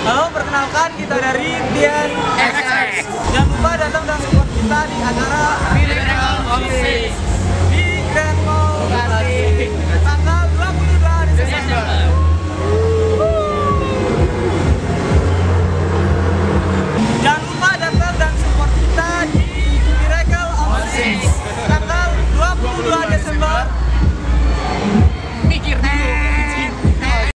Halo, perkenalkan kita dari Tian XX. Jangan lupa datang dan support kita di acara Pilih